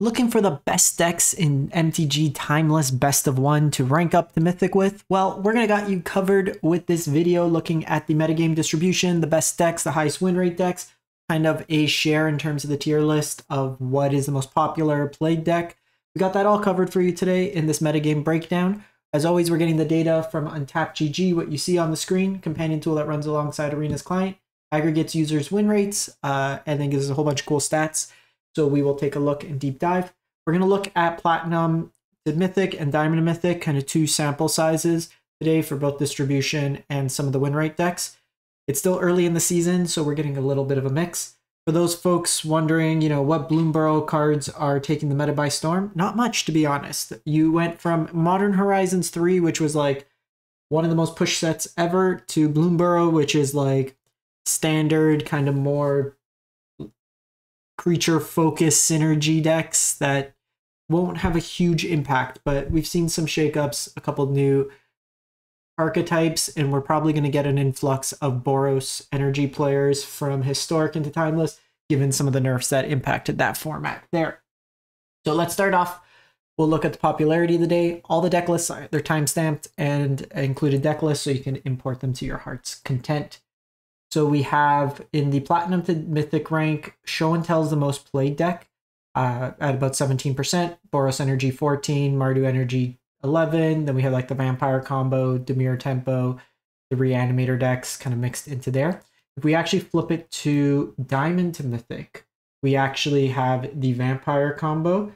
Looking for the best decks in MTG Timeless Best of One to rank up to Mythic with? Well, we're gonna got you covered with this video looking at the metagame distribution, the best decks, the highest win rate decks, kind of a share in terms of the tier list of what is the most popular played deck. We got that all covered for you today in this metagame breakdown. As always, we're getting the data from Untapped GG, what you see on the screen, companion tool that runs alongside Arena's client, aggregates users' win rates, uh, and then gives us a whole bunch of cool stats. So we will take a look and deep dive. We're going to look at Platinum to Mythic and Diamond to Mythic, kind of two sample sizes today for both distribution and some of the win rate decks. It's still early in the season, so we're getting a little bit of a mix. For those folks wondering, you know, what Bloomburrow cards are taking the meta by storm, not much to be honest. You went from Modern Horizons 3, which was like one of the most push sets ever, to Bloomburrow, which is like standard, kind of more creature focus synergy decks that won't have a huge impact, but we've seen some shakeups, a couple new archetypes, and we're probably going to get an influx of Boros energy players from historic into timeless, given some of the nerfs that impacted that format there. So let's start off. We'll look at the popularity of the day. All the deck lists, uh, they're time stamped and included deck lists, so you can import them to your heart's content. So we have in the Platinum to Mythic rank, Show and Tell is the most played deck uh, at about 17%, Boros Energy 14, Mardu Energy 11. Then we have like the Vampire combo, Dimir Tempo, the Reanimator decks kind of mixed into there. If we actually flip it to Diamond to Mythic, we actually have the Vampire combo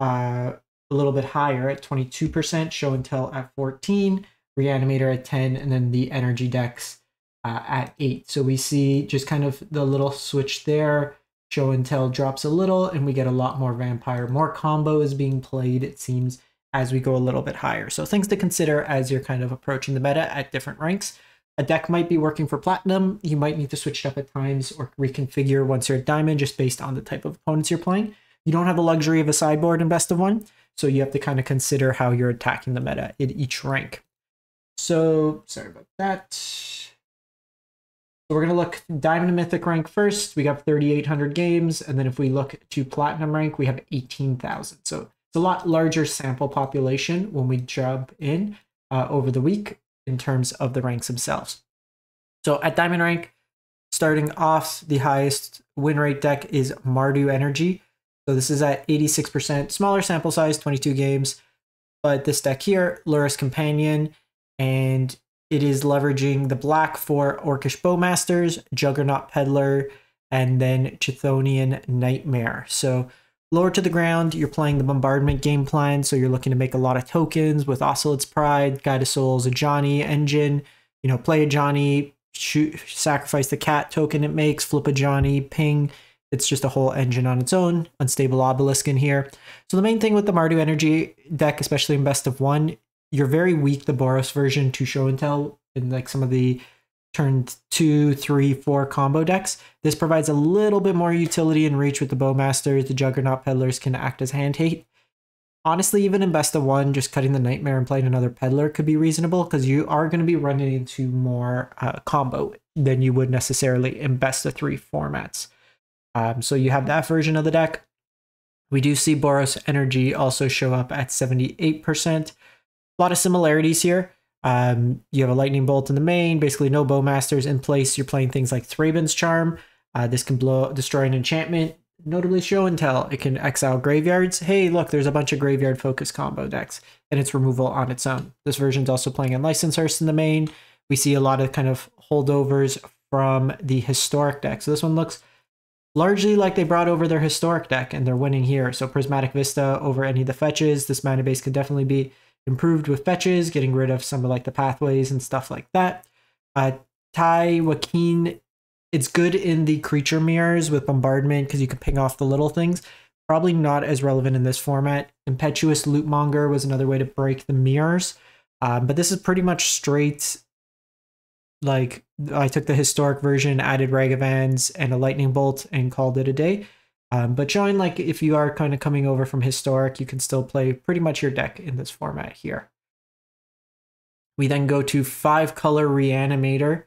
uh, a little bit higher at 22%, Show and Tell at 14, Reanimator at 10, and then the Energy decks uh, at 8. So we see just kind of the little switch there. Show and tell drops a little, and we get a lot more vampire. More combo is being played, it seems, as we go a little bit higher. So things to consider as you're kind of approaching the meta at different ranks. A deck might be working for platinum. You might need to switch it up at times or reconfigure once you're at diamond just based on the type of opponents you're playing. You don't have the luxury of a sideboard in best of one, so you have to kind of consider how you're attacking the meta in each rank. So, sorry about that. So we're going to look Diamond Mythic rank first. We got 3,800 games. And then if we look to Platinum rank, we have 18,000. So it's a lot larger sample population when we jump in uh, over the week in terms of the ranks themselves. So at Diamond rank, starting off, the highest win rate deck is Mardu Energy. So this is at 86%, smaller sample size, 22 games. But this deck here, Lurrus Companion, and it is leveraging the black for Orcish Bowmasters, Juggernaut Peddler, and then Chthonian Nightmare. So lower to the ground, you're playing the bombardment game plan, so you're looking to make a lot of tokens with Ocelot's Pride, Guide of Souls, Johnny engine. You know, play Ajani, shoot, sacrifice the cat token it makes, flip Ajani, ping. It's just a whole engine on its own. Unstable Obelisk in here. So the main thing with the Mardu Energy deck, especially in best of one, you're very weak the Boros version to show and tell in like some of the turn two, three, four combo decks. This provides a little bit more utility and reach with the Bowmasters. The Juggernaut Peddlers can act as hand hate. Honestly, even in best of one, just cutting the Nightmare and playing another Peddler could be reasonable because you are going to be running into more uh, combo than you would necessarily in best of three formats. Um, so you have that version of the deck. We do see Boros Energy also show up at 78% a lot of similarities here. Um, you have a lightning bolt in the main, basically no bowmasters in place. You're playing things like Thraben's Charm. Uh, this can blow destroy an enchantment, notably show and tell. It can exile graveyards. Hey, look, there's a bunch of graveyard focus combo decks, and its removal on its own. This version's also playing in License Hearse in the main. We see a lot of kind of holdovers from the historic deck. So this one looks largely like they brought over their historic deck and they're winning here. So Prismatic Vista over any of the fetches. This mana base could definitely be improved with fetches, getting rid of some of like the pathways and stuff like that. Uh, Tai Joaquin, it's good in the creature mirrors with bombardment because you can ping off the little things. Probably not as relevant in this format. Impetuous Lootmonger was another way to break the mirrors. Um, but this is pretty much straight. Like I took the historic version, added Ragavans and a lightning bolt, and called it a day. Um, but showing like if you are kind of coming over from historic, you can still play pretty much your deck in this format here. We then go to five color reanimator.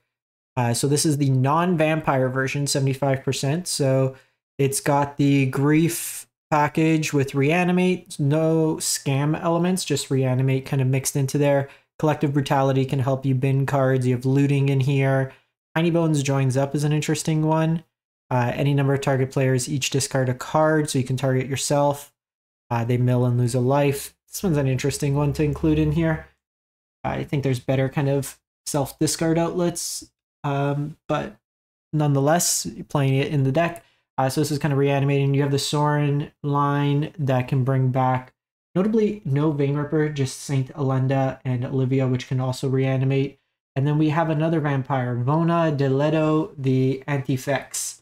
Uh, so this is the non-vampire version, 75%. So it's got the grief package with reanimate, no scam elements, just reanimate kind of mixed into there. Collective brutality can help you bin cards. You have looting in here. Tinybones joins up is an interesting one. Uh, any number of target players each discard a card, so you can target yourself. Uh, they mill and lose a life. This one's an interesting one to include in here. I think there's better kind of self discard outlets, um, but nonetheless, playing it in the deck. Uh, so this is kind of reanimating. You have the Sorin line that can bring back, notably, no Vein Ripper, just Saint Elenda and Olivia, which can also reanimate. And then we have another vampire, Vona de Iedo, the Antifex.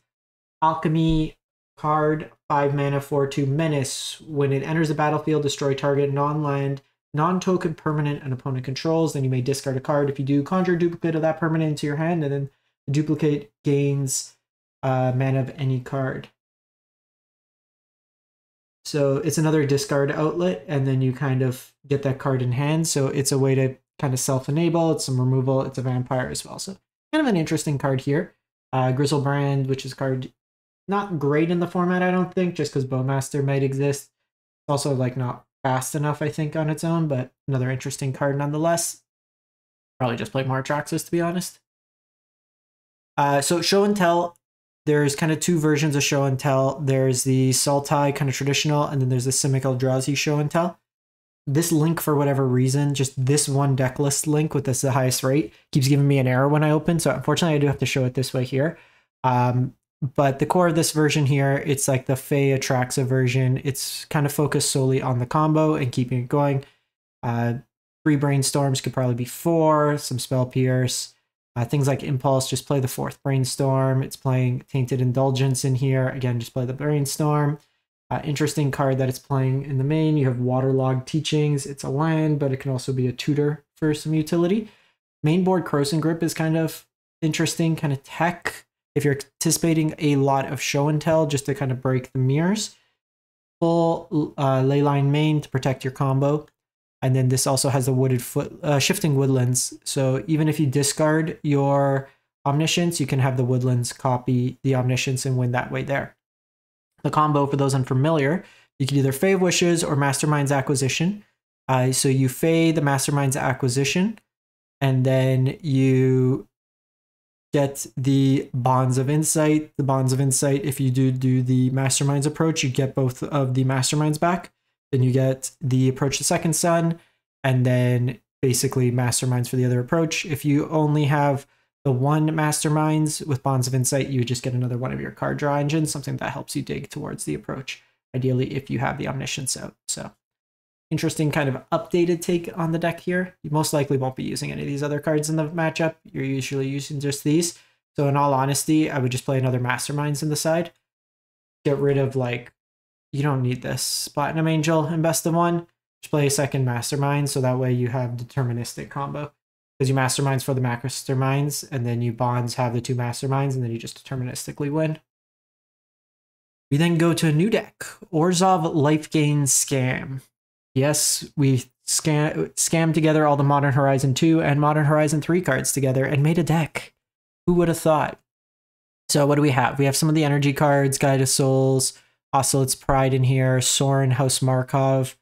Alchemy card, 5 mana, 4 2 menace. When it enters the battlefield, destroy target non land, non token permanent an opponent controls. Then you may discard a card. If you do, conjure a duplicate of that permanent into your hand, and then the duplicate gains uh, mana of any card. So it's another discard outlet, and then you kind of get that card in hand. So it's a way to kind of self-enable. It's some removal. It's a vampire as well. So kind of an interesting card here. Uh, Griselbrand, which is card not great in the format, I don't think, just because Bowmaster might exist. It's also like not fast enough, I think, on its own, but another interesting card nonetheless. Probably just play more Atraxas, to be honest. Uh, so show and tell there's kind of two versions of show and tell. There's the Sultai kind of traditional, and then there's the Simic Eldrazi show and tell. This link, for whatever reason, just this one deck list link with this the highest rate, keeps giving me an error when I open. So unfortunately, I do have to show it this way here. Um, but the core of this version here, it's like the Fae Atraxa version. It's kind of focused solely on the combo and keeping it going. Uh, three brainstorms could probably be four, some spell pierce, uh, things like Impulse, just play the fourth Brainstorm. It's playing Tainted Indulgence in here. Again, just play the Brainstorm. Uh, interesting card that it's playing in the main. You have Waterlogged Teachings. It's a land, but it can also be a tutor for some utility. Main board Krosan Grip is kind of interesting, kind of tech. If you're anticipating a lot of show and tell, just to kind of break the mirrors. Full uh, Leyline main to protect your combo. And then this also has the wooded foot, uh, shifting woodlands. So even if you discard your omniscience, you can have the woodlands copy the omniscience and win that way there. The combo, for those unfamiliar, you can either Fae Wishes or Mastermind's Acquisition. Uh, so you Fae the Mastermind's Acquisition, and then you get the Bonds of Insight. The Bonds of Insight, if you do do the Masterminds approach, you get both of the Masterminds back. Then you get the approach the second sun, and then basically masterminds for the other approach. If you only have the one masterminds with bonds of insight, you just get another one of your card draw engines, something that helps you dig towards the approach. Ideally, if you have the omniscience out. So interesting kind of updated take on the deck here. You most likely won't be using any of these other cards in the matchup. You're usually using just these. So in all honesty, I would just play another masterminds in the side. Get rid of like you don't need this Platinum Angel and Best of One. Just play a second Mastermind, so that way you have deterministic combo. Because you Masterminds for the Masterminds, and then you Bonds have the two Masterminds, and then you just deterministically win. We then go to a new deck, Orzhov Life Gain Scam. Yes, we scam scammed together all the Modern Horizon 2 and Modern Horizon 3 cards together and made a deck. Who would have thought? So what do we have? We have some of the energy cards, Guide of Souls, Ocelot's Pride in here, Sorin, House Markov.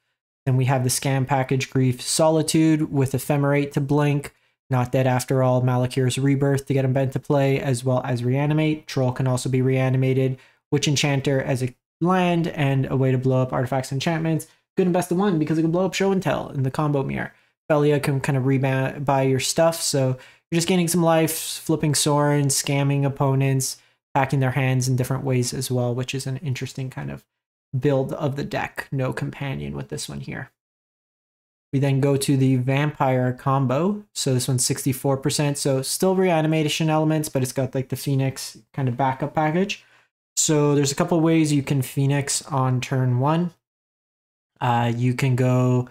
Then we have the scam package Grief Solitude with Ephemerate to blink. Not Dead After All, Malakir's Rebirth to get him bent to play, as well as Reanimate. Troll can also be reanimated. Witch Enchanter as a land and a way to blow up artifacts and enchantments. Good and best of one because it can blow up show and tell in the combo mirror. Phelia can kind of rebuy your stuff, so you're just gaining some life, flipping Sorin, scamming opponents, packing their hands in different ways as well, which is an interesting kind of build of the deck. No companion with this one here. We then go to the vampire combo. So this one's 64%. So still reanimation elements, but it's got like the Phoenix kind of backup package. So there's a couple ways you can Phoenix on turn one. Uh, you can go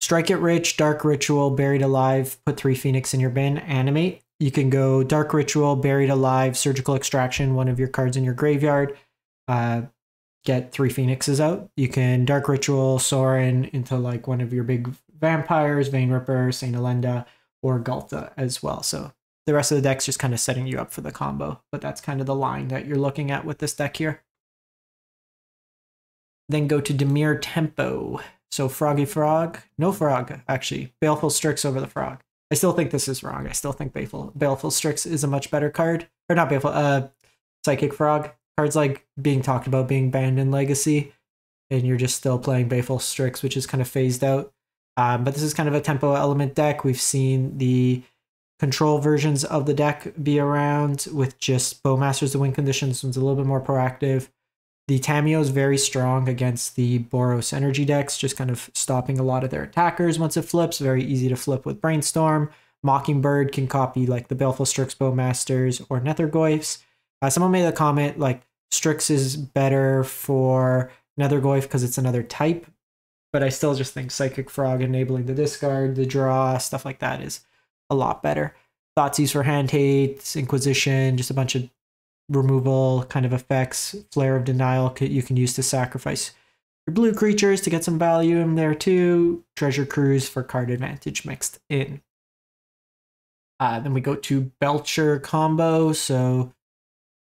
Strike It Rich, Dark Ritual, Buried Alive, put three Phoenix in your bin, animate. You can go Dark Ritual, Buried Alive, Surgical Extraction, one of your cards in your graveyard. Uh, get three Phoenixes out. You can Dark Ritual, Sorin into like one of your big vampires, Vein Ripper, Saint Elenda, or Ghalta as well. So the rest of the deck's just kind of setting you up for the combo, but that's kind of the line that you're looking at with this deck here. Then go to Dimir Tempo. So Froggy Frog, no Frog, actually. Baleful Strix over the Frog. I still think this is wrong. I still think Baleful, Baleful Strix is a much better card. Or not Baleful, uh, Psychic Frog. Cards like being talked about being banned in Legacy, and you're just still playing Baleful Strix, which is kind of phased out. Um, but this is kind of a tempo element deck. We've seen the control versions of the deck be around with just Bowmasters to win conditions. One's a little bit more proactive. The Tamiyo is very strong against the Boros energy decks, just kind of stopping a lot of their attackers once it flips. Very easy to flip with Brainstorm. Mockingbird can copy like the Baleful Strix Bowmasters or Nethergoyfs. Uh, someone made a comment like Strix is better for Nethergoyf because it's another type, but I still just think Psychic Frog enabling the discard, the draw, stuff like that is a lot better. Thoughtseize for hand hates, Inquisition, just a bunch of removal kind of effects. Flare of Denial you can use to sacrifice your blue creatures to get some value in there too. Treasure Cruise for card advantage mixed in. Uh, then we go to Belcher combo. So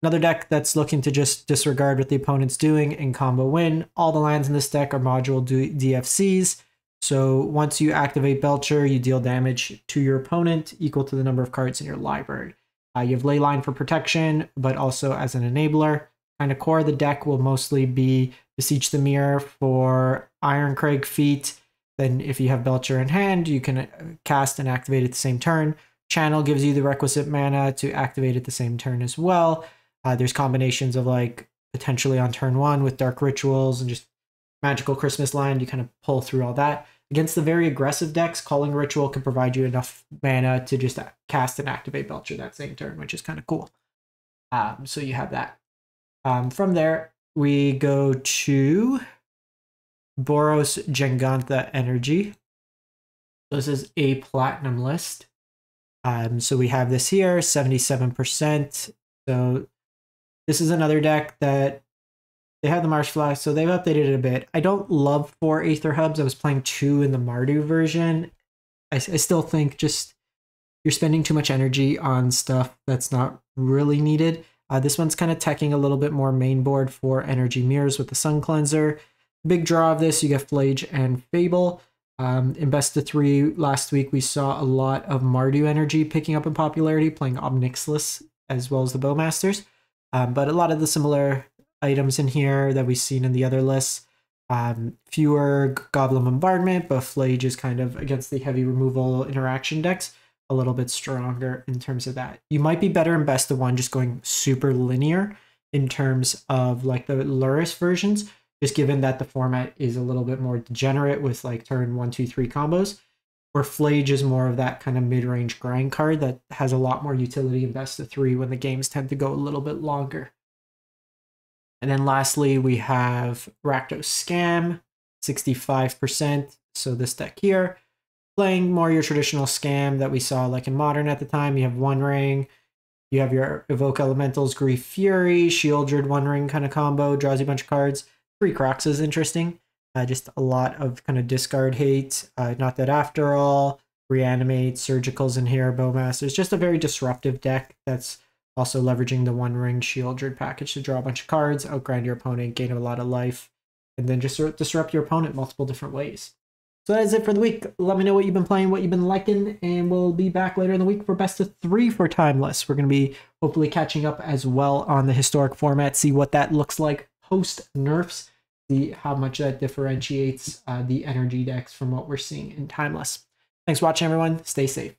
another deck that's looking to just disregard what the opponent's doing and combo win. All the lands in this deck are modal DFCs. So once you activate Belcher, you deal damage to your opponent equal to the number of cards in your library. Uh, you have Leyline for protection, but also as an enabler. Kind of core of the deck will mostly be Beseech the Mirror for Irencrag feat. Then if you have Belcher in hand, you can uh, cast and activate at the same turn. Channel gives you the requisite mana to activate at the same turn as well. Uh, there's combinations of like potentially on turn one with Dark Rituals and just Magical Christmas Land. You kind of pull through all that. Against the very aggressive decks, Culling Ritual can provide you enough mana to just cast and activate Belcher that same turn, which is kind of cool. Um, so you have that. Um, from there, we go to Boros Jegantha Energy. This is a platinum list. Um, so we have this here, 77%. So this is another deck that they have the Marshflower, so they've updated it a bit. I don't love four Aether Hubs. I was playing two in the Mardu version. I, I still think just you're spending too much energy on stuff that's not really needed. Uh, this one's kind of teching a little bit more mainboard for energy mirrors with the Sun Cleanser. Big draw of this, you get Phlage and Fable. Um, in best of three last week, we saw a lot of Mardu energy picking up in popularity, playing Ob Nixilis as well as the Bowmasters. Um, but a lot of the similar items in here that we've seen in the other lists. Um, fewer Goblin Bombardment, but Phlage is kind of against the heavy removal interaction decks a little bit stronger in terms of that. You might be better in best of one just going super linear in terms of like the Lurrus versions, just given that the format is a little bit more degenerate with like turn one, two, three combos. Where Phlage is more of that kind of mid-range grind card that has a lot more utility in best of three when the games tend to go a little bit longer. And then lastly, we have Rakdos Scam, 65%. So this deck here, playing more your traditional scam that we saw like in Modern at the time. You have One Ring, you have your Evoke Elementals, Grief Fury, Sheoldred One Ring kind of combo, draws you a bunch of cards. Three Crocs is interesting. Uh, just a lot of kind of discard hate. Uh, not that after all, Reanimate, Surgicals in here, Bowmasters. Just a very disruptive deck that's also leveraging the One Ring Sheoldred package to draw a bunch of cards, outgrind your opponent, gain a lot of life, and then just disrupt your opponent multiple different ways. So that is it for the week. Let me know what you've been playing, what you've been liking, and we'll be back later in the week for best of three for Timeless. We're going to be hopefully catching up as well on the historic format, see what that looks like post nerfs, see how much that differentiates uh, the energy decks from what we're seeing in Timeless. Thanks for watching, everyone. Stay safe.